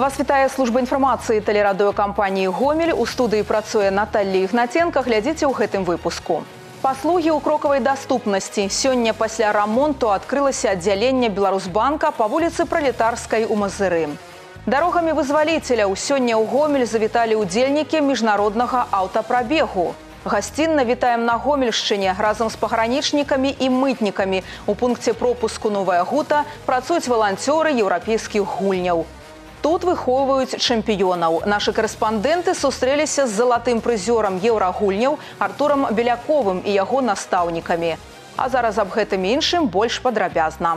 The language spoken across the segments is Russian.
Вас вітае служба інфармацыі тэлерадыёкампаніі Гомель. У студыі працуе Наталлі Ігнаценка. Глядзіце ў гэтым выпуску. Паслугі ў крокавай даступнасці. Сёння пасля рамонту адкрылася аддзяленне Беларусбанка па вуліцы пралетарскай у Мазыры. Дарогамі вызваліцеляў сёння ў Гомель завіталі ўдзельнікі міжнароднага аўтапрабегу. Гасцінна вітаем на гомельшчыне разам з пагранічнікамі і мытнікамі. У пункце пропуску новая гута працуюць валанцёры еўрапейскіх гульняў. Тут выхоўваюць чэмпіёнаў. Нашы карэспандэнты сустрэліся з залатым прызёрам еўрагульняў Артурам Беляковым і яго настаўнікамі. А зараз аб гэтым іншым больш падрабязна.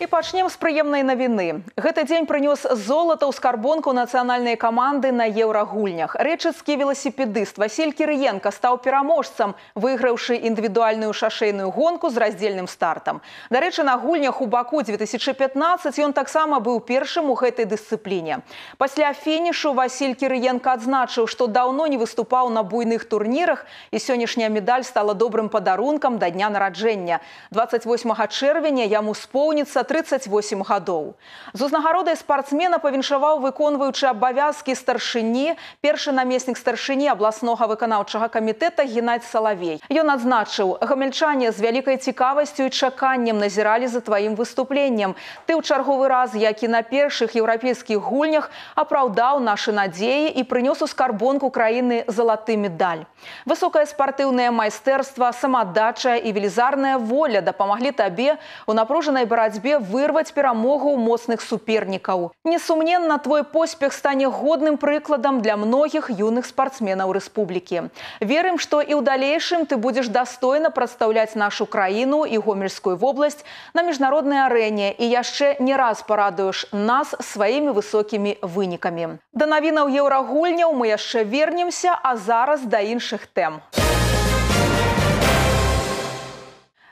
І пачнем з прыемнай навіны. Гэты дзень прынёс золата ў скарбонку нацыянальнай каманды на еўрагульнях. Рэчыцкі веласіпедыст Васіль Кірыенко стаў пераможцам, выйграўшы індывідуальную шашэйную гонку з раздзельным стартам. Дарэчы, на гульнях у баку 2015 ён таксама быў першым у гэтай дысцыпліне. Пасля фінішу Васіль Кірыенко адзначыў, што даўно не выступаў на буйных турнірах і сённяшняя медаль стала добрым падарункам да дня нараджэння. 28 чэрвеня яму споўніцца 38 гадоў. З узнагародай спартсмена павіншаваў выконваючы абавязкі старшыні, першы намеснік старшыні абласнога выканаўчага камітэта Геннадзь Салавей. Ён адзначыў: гамельчане з вялікай цікавасцю і чаканнем назіралі за тваім выступленнем. Ты ў чарговы раз, як і на першых еўрапейскіх гульнях апраўдаў нашы надзеі і прынёс у скарбонку краіны залаты медаль. Высокае спартыўнае майстэрства, самадача і велізарная воля дапамаглі табе у напружанай барацьбе вырваць перамогу ў моцных супернікаў. Несумненна, твой поспех стане годным прыкладам для многіх юных спартсменаў рэспублікі. Верым, што і ў далейшым ты будзеш дастойна прадстаўляць нашу краіну і гомельскую вобласць на міжнароднай арэне і яшчэ не раз парадуеш нас сваімі высокімі вынікамі. Да навінаў еўрагульняў мы яшчэ вернемся, а зараз да іншых тэм.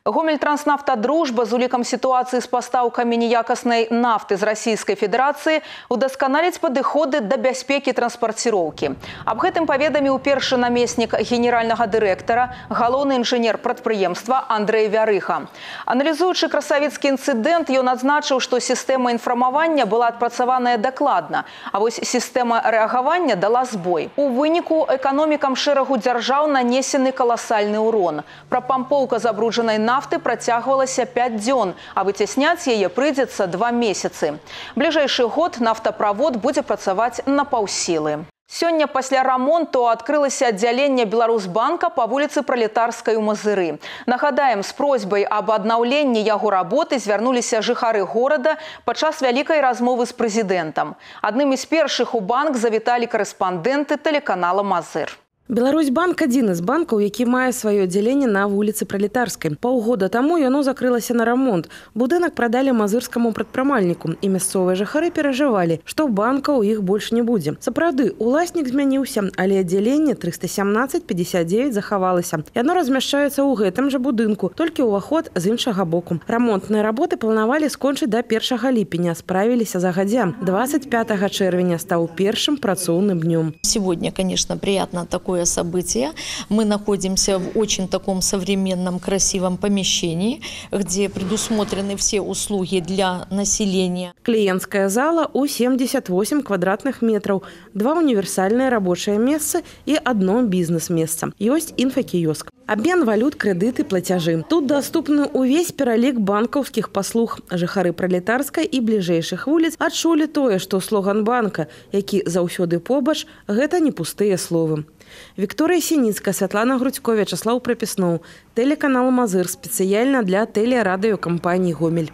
Гомельтранснафта дружба з улікам сітуацыі з пастаўкамі неякаснай нафты з расійскай федэрацыі удасканаліць падыходы да бяспекі транспарціроўкі. Аб гэтым паведаміў першы намеснік генеральнага дырэктара, галоўны інжынер прадпрыемства Андрэй Вярыха. Аналізуючы красавіцкі інцыдэнт, ён адзначыў, што сістэма інфармавання была адпрацаваная дакладна, а вось сістэма рэагавання дала збой. У выніку эканомікам шэрагу дзяржаў нанесены каласальны ўрон. Прапампоўка забруджанай нафты нафты працягвалася 5 дзён, а выцясняць яе прыйдзецца два месяцы. Бліжэйшы год нафтаправод будзе працаваць на паўсілы. Сёння пасля рамонту адкрылася аддзяленне Беларусбанка па вуліцы пралетарскай у Мазыры. Нагадаем, з просьбай аб аднаўленні яго работы звярнуліся жыхары горада падчас вялікай размовы з прэзідэнтам. Адным з першых у банк завіталі карэспандэнты тэлеканала Мазыр. Беларусь банк адзін з банкаў, які мае сваё аддзяленне на вуліцы пралетарскай. Паўгода таму яно закрылася на рамонт. Будынак прадалі мазырскаму прадпрымальніку і мясцовыя жыхары перажывалі, што банка ў іх больш не будзе. Сапраўды уласнік змяніўся, але аддзяленне 317-59 захавалася. Яно размяшчаецца ў гэтым жа будынку, толькі ўваход з іншага боку. Рамонтныя работы планавалі скончыць да першага ліпеня, справіліся загадзя. 25 чэрвеня стаў першым працоўным днём. Сегодня, конечно, приятно такое такое событие. Мы находимся в очень таком современном, красивом помещении, где предусмотрены все услуги для населения. Клиентская зала у 78 квадратных метров, два универсальные рабочие места и одно бизнес-место. Есть инфокиоск. Обмен валют, кредиты, платежи. Тут доступны увесь пералік банкаўскіх паслуг. Жыхары пралетарскай і бліжэйшых вуліц адчулі тое, што слоган банка, які заўсёды побач, гэта не пустыя словы. Вікторыя Сініцка, Святлана Грудзько, Вячаслаў Прапісноў, тэлеканал Мазыр спецыяльна для тэлерадыёкампаніі Гомель.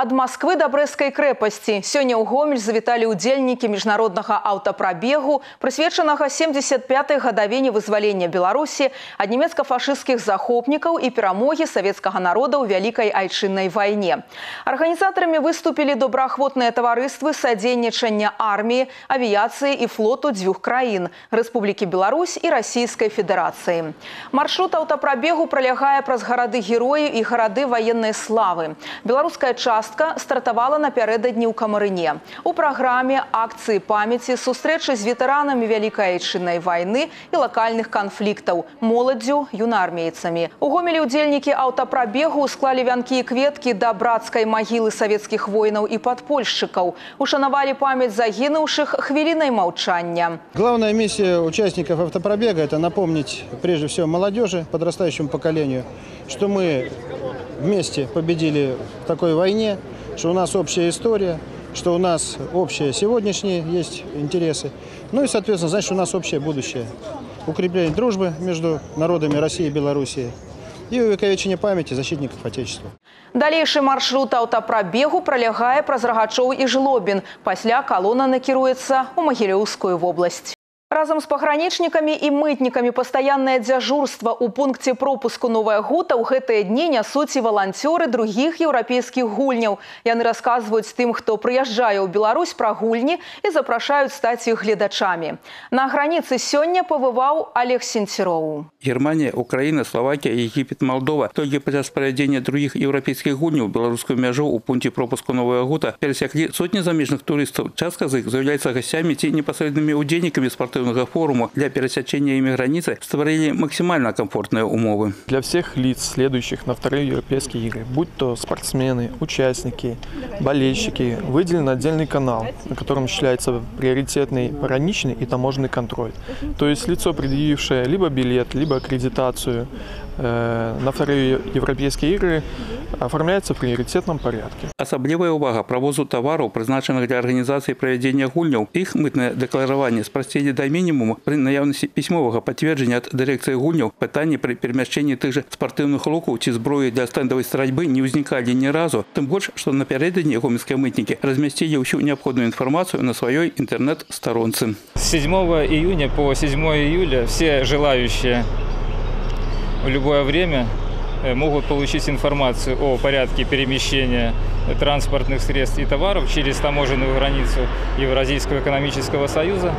Ад Масквы да брэскай крэпасці сёння ў гомель завіталі ўдзельнікі міжнароднага аўтапрабегу, прысвечанага 75 гадавіне вызвалення Беларусі ад нямецка-фашысцкіх захопнікаў і перамогі савецкага народа ў вялікай айчыннай вайне. Арганізатарамі выступілі добраахвотныя таварыствы садзейнічання арміі, авіяцыі і флоту дзвюх краін Рэспублікі Беларусь і расійскай федэрацыі. Маршрут аўтапрабегу пралягае праз гарады героі і гарады ваеннай славы. Беларуская частка частка стартавала напярэдадні ў камарыне. У праграме акцыі памяці сустрэчы з ветэранамі вялікай айчыннай вайны і лакальных канфліктаў, моладдзю, юнармейцамі. У гомелі ўдзельнікі аўтапрабегу склалі вянкі і кветкі да брацкай магілы савецкіх воінаў і падпольшчыкаў. Ушанавалі памяць загінуўшых хвілінай маўчання. Главная миссия участников автопробега – это напомнить прежде всего молодежи, подрастающему поколению, что мы вместе победили в такой войне, что у нас общая история, что у нас общие сегодняшние есть интересы. Ну и, соответственно, значит, у нас общее будущее. Укрепление дружбы между народами России и Белоруссии и увековечение памяти защитников Отечества. Далейшы маршрут аўтапрабегу пралягае праз рагачоў і жлобін. Пасля калона накіруецца ў Магілёўскую вобласць. Разом с пагранічнікамі і мытнікамі пастаяннае дзяжурства ў пункце пропуску новая гута ў гэтыя дні нясуць і валанцёры другіх еўрапейскіх гульняў. Яны расказваюць тым, хто прыязджае ў Беларусь пра гульні і запрашаюць стаць іх гледачамі. На граніцы сёння павываў Олег Сенцероў. Германия, Украина, Словакия, Египет, Молдова. Только подчас проведения других европейских гульней белорусскую мяжу у пункте пропуска Новая Гута пересекли сотни замежных туристов. Часто из них заявляются гостями те непосредственными удельниками спортивных форуму для пересечения ими границы створили максимально комфортные умовы. Для всех лиц, следующих на вторые европейские игры, будь то спортсмены, участники, болельщики, выделен отдельный канал, на котором осуществляется приоритетный пограничный и таможенный контроль. То есть лицо, предъявившее либо билет, либо аккредитацию на вторые европейские игры, оформляется в приоритетном порядке. Особливая увага провозу товаров, призначенных для организации проведения гульняў. Их мытное декларование спростили до минимума при наявности письмового подтверждения от дирекции гульняў. Пытания при перемещении тех же спортивных луков чи зброи для стендовой стрельбы не возникали ни разу. Тем больше, что напередодні гомельские мытники разместили всю необходимую информацию на своей интернет-сторонце. С 7 июня по 7 июля все желающие в любое время Э, могут получить информацию о порядке перемещения транспортных средств и товаров через таможенную границу Евразийского экономического союза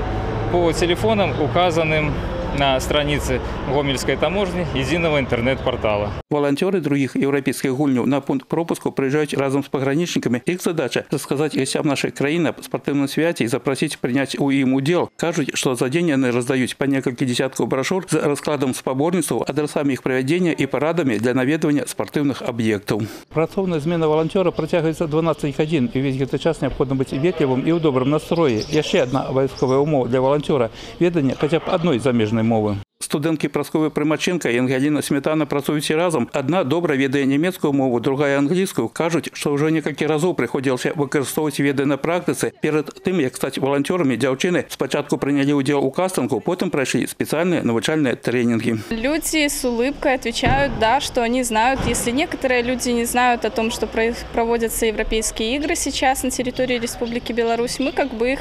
по телефонам, указанным на странице Гомельской таможни единого интернет-портала. Волонтеры других европейских гульняў на пункт пропуску приезжают разом с пограничниками. Их задача – рассказать гостям нашей краины о спортивном святе и запросить принять у им удел. Кажут, что за день они раздают по несколько десятков брошюр с раскладом спаборніцтваў, адресами их проведения и парадами для наведывания спортивных объектов. Працоўная змена волонтера протягивается 12 гадзін и весь этот час необходимо быть ветлівым и ў добрым настроі. Яшчэ одна абавязковая умова для волонтера – ведание хотя бы одной замежной мовы. Студэнткі Прасковы Прымаченка і Ангеліна Сметана працуюць разам. Адна добра ведае нямецкую мову, другая англійскую. Кажуць, што ўжо некалькі разоў прыходзілася выкарыстоўваць веды на практыцы. Перад тым, як стаць волонтерами, дзяўчыны спачатку прынялі ўдзел у кастынгу, потым прайшлі специальные навучальные тренинги. Люди с улыбкой отвечают, да, что они знают. Если некоторые люди не знают о том, что проводятся европейские игры сейчас на территории Республики Беларусь, мы как бы их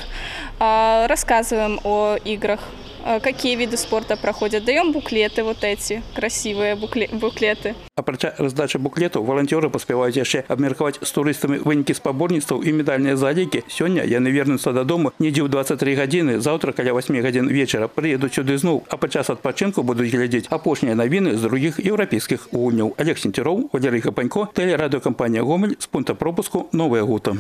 э, рассказываем о играх. Э, какие виды спорта проходят. Даем буклеты вот эти, красивые буклеты. Апрача раздачи буклетов, волонтеры поспевают еще обмерковать с туристами вынікі спаборніцтваў и медальные залікі. Сегодня я вернуцца дадому недзе ў 23 гадзіны, завтра каля 8 гадзін вечара прыеду сюды зноў, а падчас адпачынку будуць глядзець апошнія навіны з других еўрапейскіх гульняў. Олег Сенцероў, Валерий Хапанько, телерадиокомпания Гомель с пункта пропуску Новая Гута.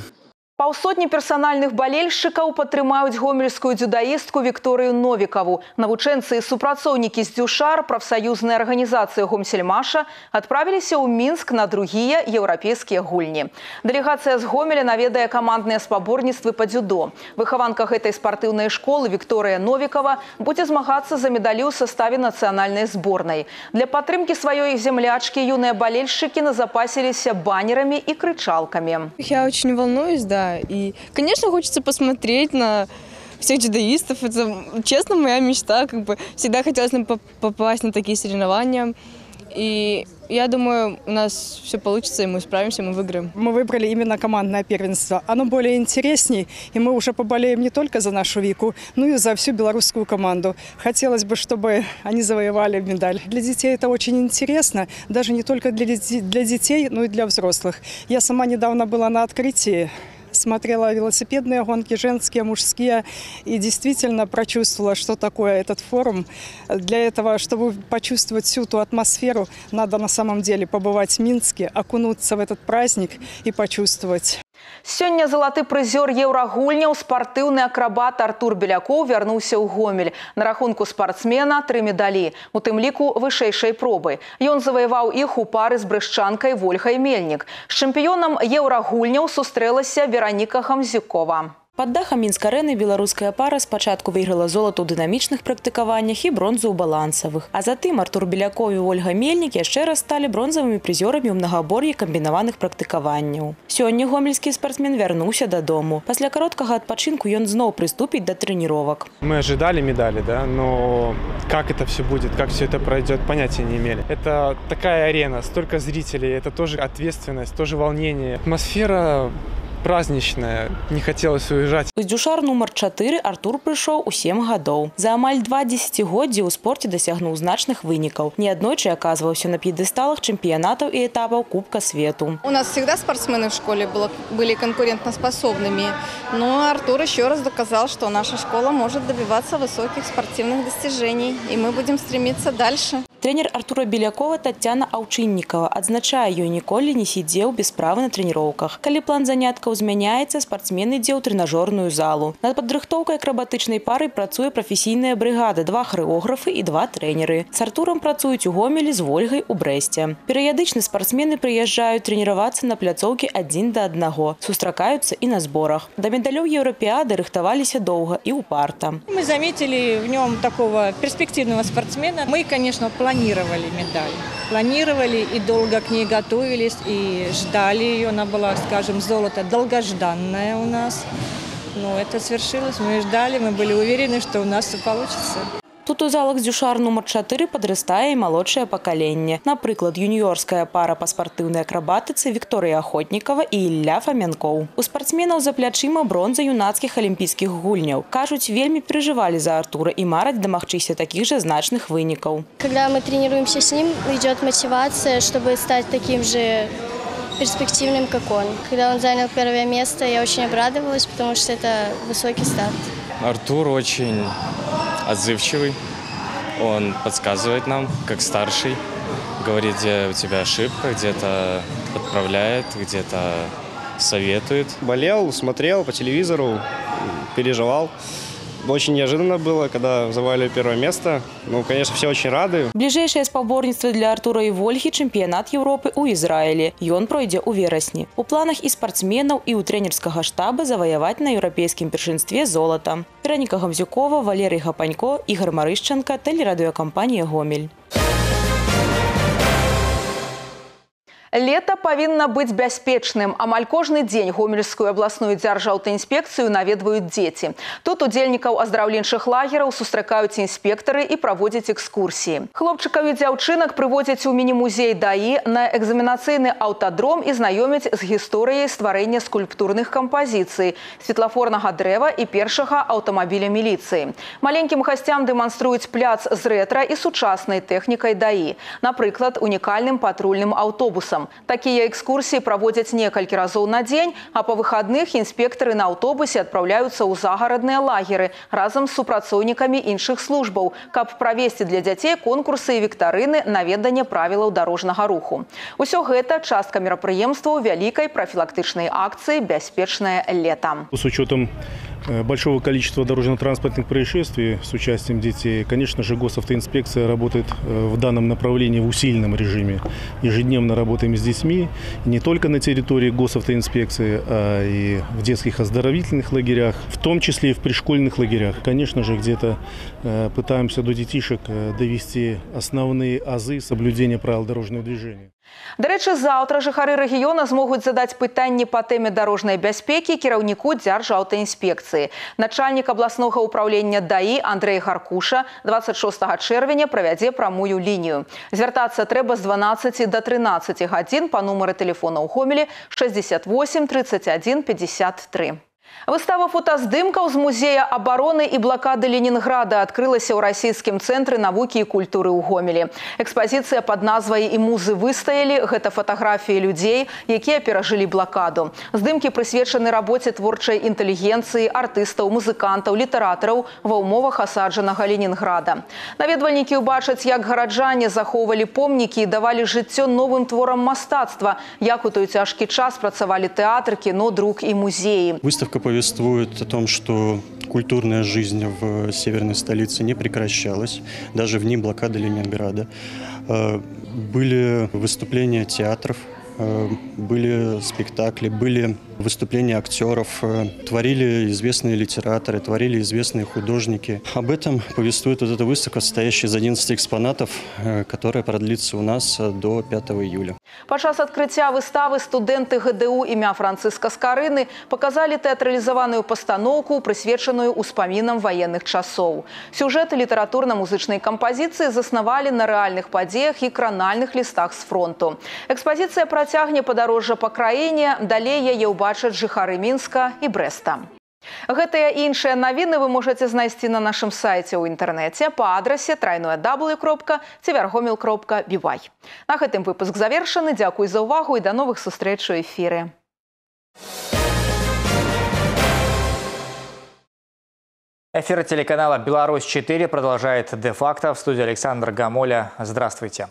Паўсотні персанальных балельшчыкаў падтрымаюць гомельскую дзюдаістку Вікторыю Новікаву. Навучэнцы і супрацоўнікі з дзюшар прафсаюзнай арганізацыі гомсельмаша адправіліся ў мінск на другія еўрапейскія гульні. Дэлегацыя з гомеля наведае камандныя спаборніцтвы па дзюдо. Выхаванка гэтай спартыўнай школы Вікторыя Новікава будзе змагацца за медалі ў саставе нацыянальнай зборнай. Для падтрымкі сваёй землячкі юныя балельшчыкі назапасіліся баннерамі і крычалкамі. Я очень волнуюсь, да, и, конечно, хочется посмотреть на всех джедаистов. Это, честно, моя мечта. Как бы всегда хотелось попасть на такие соревнования. И я думаю, у нас все получится, и мы справимся, мы выиграем. Мы выбрали именно командное первенство. Оно более интересней, и мы уже поболеем не только за нашу Вику, но и за всю белорусскую команду. Хотелось бы, чтобы они завоевали медаль. Для детей это очень интересно, даже не только для, для детей, но и для взрослых. Я сама недавно была на открытии смотрела велосипедные гонки, женские, мужские, и действительно прочувствовала, что такое этот форум. Для этого, чтобы почувствовать всю ту атмосферу, надо на самом деле побывать в Минске, окунуться в этот праздник и почувствовать. Сёння залаты прызёр еўрагульняў спартыўны акрабат Артур Белякоў вярнуўся ў гомель. На рахунку спартсмена тры медалі, у тым ліку вышэйшай пробы. Ён заваяваў іх у пары з брышчанкай Вольхай Мельнік. З чэмпіёнам еўрагульняў сустрэлася Вераніка Хамзюкова. Пад дахам мінскарэны беларуская пара спачатку выйграла золата ў дынамічных практыкаваннях і бронзу ў балансавых. А затым Артур Беляков і Ольга Мельнік яшчэ раз сталі бронзавымі прызёрамі ў мнагабор'і камбінаваных практыкаванняў. Сёння гомельскі спартсмен вярнуўся дадому. Пасля кароткага адпачынку ён зноў прыступіць да трэніровак. Мы ожидали медали, да, но как это все будет, как все это пройдет, понятия не имели. Это такая арена, столько зрителей, это тоже ответственность, тоже волнение. Атмосфера праздничная, не хотелось уезжать. Уздюшар нумар 4 Артур прыйшоў у 7 гадоў. За амаль два дзесяцігоддзі ў спорце дасягнуў значных вынікаў. Неаднойчы аказваўся на п'едэсталах чэмпіянатаў і этапаў Кубка свету. У нас всегда спортсмены в школе было, были конкурентоспособными. Но Артур еще раз доказал, что наша школа может добиваться высоких спортивных достижений. И мы будем стремиться дальше. Тренер Артура Белякова Татьяна Аўчыннікава адзначае, ёй ніколі не сидзеў без справы на тренировках. Калі план заняткаў змяняецца, спортсмен ідзе ў тренажерную залу. Над падрыхтоўкай акрабатычнай пары працуе прафесійная брыгада, два хореографы і два тренеры. С Артуром працуюць у Гомелі з Вольгай у Брэсце. Перыядычна спортсмены прыязджаюць трэніравацца на пляцоўкі адзін да аднаго, сустракаюцца і на зборах. Да медалёў еўрапіады рыхтаваліся доўга і упарта. Мы заметили в нем такого перспективного спортсмена. Мы, конечно, планировали медаль. Планировали и долго к ней готовились, и ждали ее. Она была, скажем, золото долгожданное у нас. Но это свершилось, мы ждали, мы были уверены, что у нас все получится. Тут у залах дзюшар нумар 4 падрастае і малодшае пакаленне. Напрыклад, юніёрская пара па спартыўнай акрабатыцы Вікторыя Ахотнікава і Ілля Фаменкоў. У спартсменаў за плячыма бронза юнацкіх алімпійскіх гульняў. Кажуць, вельмі переживали за Артура і мараць дамагчыся таких же значных вынікаў. Когда мы тренируемся с ним, идет мотивация, чтобы стать таким же перспективным, как он. Когда он занял первое место, я очень обрадовалась, потому что это высокий старт. Артур очень отзывчивый. Он подсказывает нам, как старший, говорит, где у тебя ошибка, где-то подправляет, где-то советует. Болел, смотрел по телевизору, переживал. Очень неожиданно было, когда завалили первое место. Ну, конечно, все очень рады. Ближайшее спаборніцтва для Артура і Вольхі чэмпіянат Еўропы ў Ізраілі. Ён пройдзе ў верасні. У планах і спартсменаў і ў трэнерскага штаба заваяваць на еўрапейскім першынстве золата. Вераніка Гамзюкова, Валерый Гапанько, Ігор Марышчанка, тэлерадыёкампанія Гомель. Лето павінна быць бяспечным. Амаль кожны дзень гомельскую абласную дзяржаўтаінспекцыю наведваюць дзеці. Тут удзельнікаў аздраўленчых лагераў сустракаюць інспектары і праводзяць экскурсіі. Хлопчыкаў і дзяўчынак прыводзяць у міні-музей даі на экзаменацыйны аўтадром і знаёмяць з гісторыяй стварэння скульптурных кампазіцый, светлафорнага дрэва і першага аўтамабіля міліцыі. Маленькім гасцям дэманструюць пляц з рэтра і сучаснай тэхнікай даі. Напрыклад, унікальным патрульным аўтобусам летом. Такія экскурсіі праводзяць некалькі разоў на дзень, а па выхадных інспектары на аўтобусе адпраўляюцца ў загарадныя лагеры разам з супрацоўнікамі іншых службаў, каб правесці для дзяцей конкурсы і віктарыны на веданне правілаў дарожнага руху. Усё гэта частка мерапрыемстваў вялікай прафілактычнай акцыі бяспечнае лета. С учетом Э, большого количества дорожно-транспортных происшествий с участием детей, конечно же, госавтоинспекция работает э, в данном направлении в усиленном режиме. Ежедневно работаем с детьми, не только на территории госавтоинспекции, а и в детских оздоровительных лагерях, в том числе и в пришкольных лагерях. Конечно же, где-то э, пытаемся до детишек довести основные азы соблюдения правил дорожного движения. Дарэчы, заўтра жыхары рэгіёна змогуць задаць пытанні па тэме дарожнай бяспекі кіраўніку дзяржаўтаінспекцыі. Начальнік абласнога ўправлення даі Андрэй Гаркуша 26 чэрвеня правядзе прамую лінію. Звяртацца трэба з 12 до 13 гадзін па нумары тэлефона ў гомелі 68 31 53. Выстава фотаздымкаў з музея обороны и блокады Ленинграда адкрылася ў расійскім цэнтры навукі і культуры ў гомелі. Экспазіцыя пад назвай і музы выстаялі гэта фатаграфіі людзей, якія перажылі блокаду. Здымкі прысвечаны рабоце творчай інтэлігенцыі, артыстаў, музыкантаў, літаратараў ва ўмовах асаджанага Ленинграда. Наведвальнікі ўбачаць, як гараджане захоўвалі помнікі і давалі жыццё новым творам мастацтва, як у той цяжкі час працавалі тэатр, кіно, друк і музеі. Выставка повествует о том, что культурная жизнь в северной столице не прекращалась, даже в дни блокады Ленинграда. Э, были выступления театров, э, были спектакли, были выступления актеров, э, творили известные литераторы, творили известные художники. Об этом повествует вот эта выставка, состоящая из 11 экспонатов, э, которая продлится у нас э, до 5 июля. Падчас адкрыцця выставы студэнты ГДУ імя Францыска Скарыны паказалі тэатралізаваную пастаноўку, прысвечаную ўспамінам ваенных часоў. Сюжэты літаратурна-музычнай кампазіцыі заснавалі на рэальных падзеях і кранальных лістах з фронту. Экспазіцыя працягне падарожжа па краіне, далей яе ўбачыць бачаць жыхары мінска і брэста Гэтыя і іншыя навіны вы можаце знайсці на нашым сайце ў інтэрнэце па адрасе трайное w кропка цівяргомел кропка бівай. На гэтым выпуск завершаны, дзякуй за ўвагу і да новых сустрэч у эфіры. Эфир телеканала «Беларусь-4» продолжает де-факто. В студии Александр Гамоля. Здравствуйте.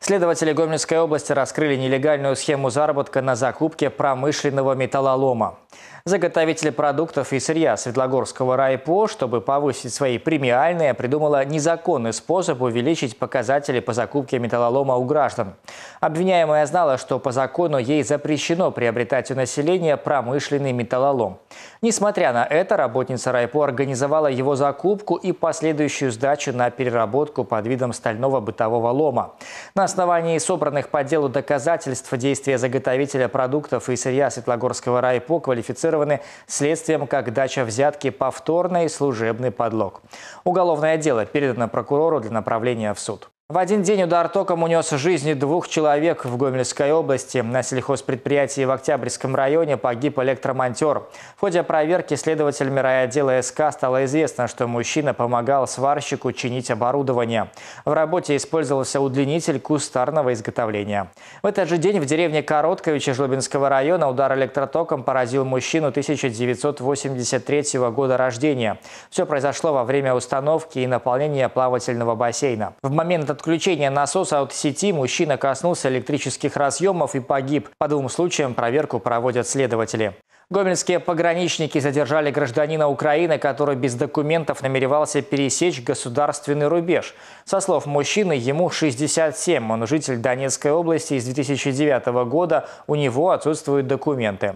Следователи Гомельской области раскрыли нелегальную схему заработка на закупке промышленного металлолома. Заготовители продуктов и сырья Светлогорского райпо, чтобы повысить свои премиальные, придумала незаконный способ увеличить показатели по закупке металлолома у граждан. Обвиняемая знала, что по закону ей запрещено приобретать у населения промышленный металлолом. Несмотря на это, работница райпо организовала его закупку и последующую сдачу на переработку под видом стального бытового лома. На основании собранных по делу доказательств действия заготовителя продуктов и сырья Светлогорского райпо квалифицированы следствием как дача взятки повторный служебный подлог. Уголовное дело передано прокурору для направления в суд. В один день удар током унес жизни двух человек в Гомельской области. На сельхозпредприятии в Октябрьском районе погиб электромонтер. В ходе проверки следователями райотдела СК стало известно, что мужчина помогал сварщику чинить оборудование. В работе использовался удлинитель кустарного изготовления. В этот же день в деревне Коротковича Жлобинского района удар электротоком поразил мужчину 1983 года рождения. Все произошло во время установки и наполнения плавательного бассейна. В момент отключения насоса от сети мужчина коснулся электрических разъемов и погиб. По двум случаям проверку проводят следователи. Гомельские пограничники задержали гражданина Украины, который без документов намеревался пересечь государственный рубеж. Со слов мужчины, ему 67, он житель Донецкой области из 2009 года, у него отсутствуют документы.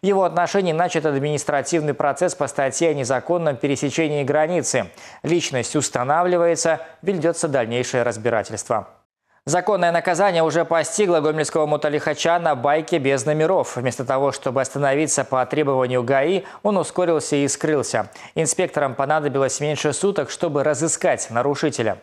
В его отношении начат административный процесс по статье о незаконном пересечении границы. Личность устанавливается, ведется дальнейшее разбирательство. Законное наказание уже постигло гомельского мотолихача на байке без номеров. Вместо того, чтобы остановиться по требованию ГАИ, он ускорился и скрылся. Инспекторам понадобилось меньше суток, чтобы разыскать нарушителя.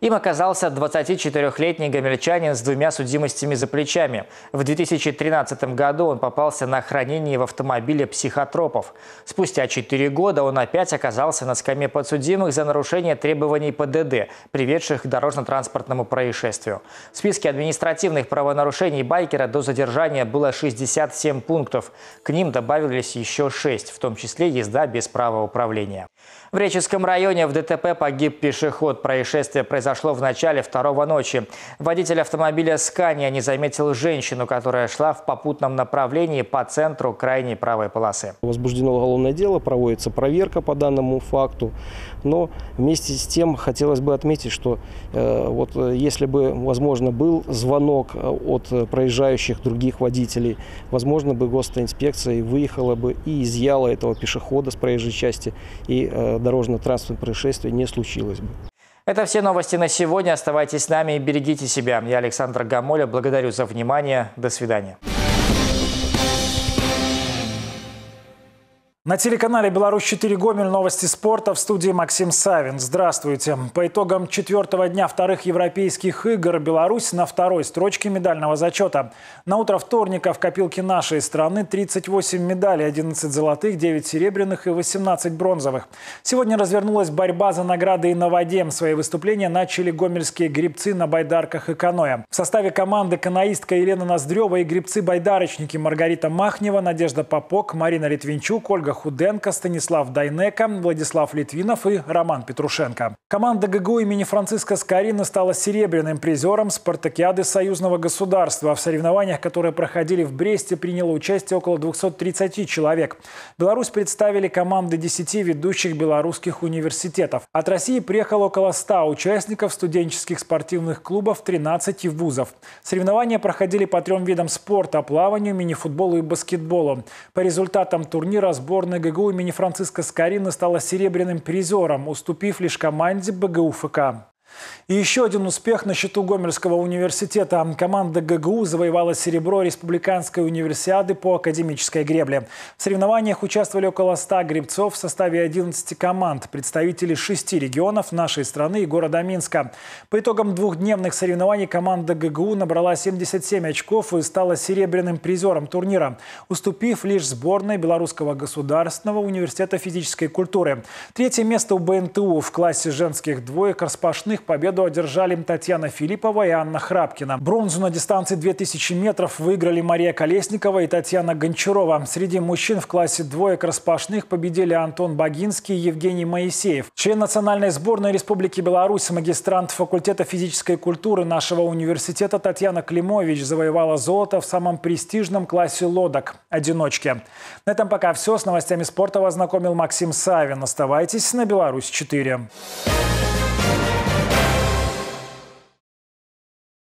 Им оказался 24-летний гомельчанин с двумя судимостями за плечами. В 2013 году он попался на хранение в автомобиле психотропов. Спустя 4 года он опять оказался на скамье подсудимых за нарушение требований ПДД, приведших к дорожно-транспортному происшествию. В списке административных правонарушений байкера до задержания было 67 пунктов. К ним добавились еще 6, в том числе езда без права управления. В Реческом районе в ДТП погиб пешеход. Происшествие произошло в начале второго ночи. Водитель автомобиля «Скания» не заметил женщину, которая шла в попутном направлении по центру крайней правой полосы. Возбуждено уголовное дело, проводится проверка по данному факту. Но вместе с тем хотелось бы отметить, что э, вот э, если бы, возможно, был звонок э, от проезжающих других водителей, возможно бы госинспекция выехала бы и изъяла этого пешехода с проезжей части и э, дорожно-транспортное происшествие не случилось бы. Это все новости на сегодня. Оставайтесь с нами и берегите себя. Я Александр Гамоля. Благодарю за внимание. До свидания. На телеканале «Беларусь-4 Гомель» новости спорта в студии Максим Савин. Здравствуйте. По итогам четвертого дня вторых европейских игр Беларусь на второй строчке медального зачета. На утро вторника в копилке нашей страны 38 медалей, 11 золотых, 9 серебряных и 18 бронзовых. Сегодня развернулась борьба за награды и на воде. Свои выступления начали гомельские грибцы на байдарках и каноэ. В составе команды каноистка Елена Ноздрева и грибцы-байдарочники Маргарита Махнева, Надежда Попок, Марина Литвинчук, Ольга Ольга Худенко, Станислав Дайнека, Владислав Литвинов и Роман Петрушенко. Команда ГГУ имени Франциска Скорина стала серебряным призером спартакиады союзного государства. В соревнованиях, которые проходили в Бресте, приняло участие около 230 человек. Беларусь представили команды 10 ведущих белорусских университетов. От России приехало около 100 участников студенческих спортивных клубов 13 вузов. Соревнования проходили по трем видам спорта – плаванию, мини-футболу и баскетболу. По результатам турнира сбор сборная ГГУ имени Франциска Скорина стала серебряным призером, уступив лишь команде БГУ ФК. И еще один успех на счету Гомельского университета. Команда ГГУ завоевала серебро Республиканской универсиады по академической гребле. В соревнованиях участвовали около 100 гребцов в составе 11 команд, представители шести регионов нашей страны и города Минска. По итогам двухдневных соревнований команда ГГУ набрала 77 очков и стала серебряным призером турнира, уступив лишь сборной Белорусского государственного университета физической культуры. Третье место у БНТУ в классе женских двоек распашных победу одержали Татьяна Филиппова и Анна Храпкина. Бронзу на дистанции 2000 метров выиграли Мария Колесникова и Татьяна Гончарова. Среди мужчин в классе двоек распашных победили Антон Богинский и Евгений Моисеев. Член национальной сборной Республики Беларусь, магистрант факультета физической культуры нашего университета Татьяна Климович завоевала золото в самом престижном классе лодок – одиночки. На этом пока все. С новостями спорта вас знакомил Максим Савин. Оставайтесь на Беларусь 4.